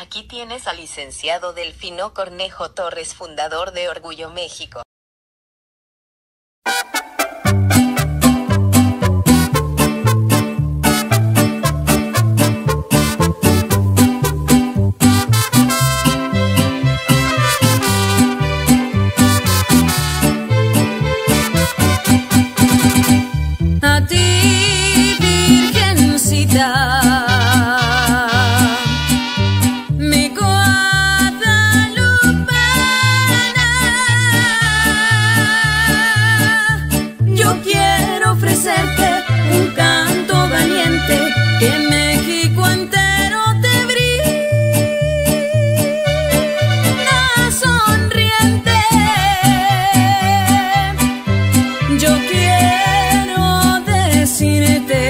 Aquí tienes al licenciado Delfino Cornejo Torres, fundador de Orgullo México. quiero decirte.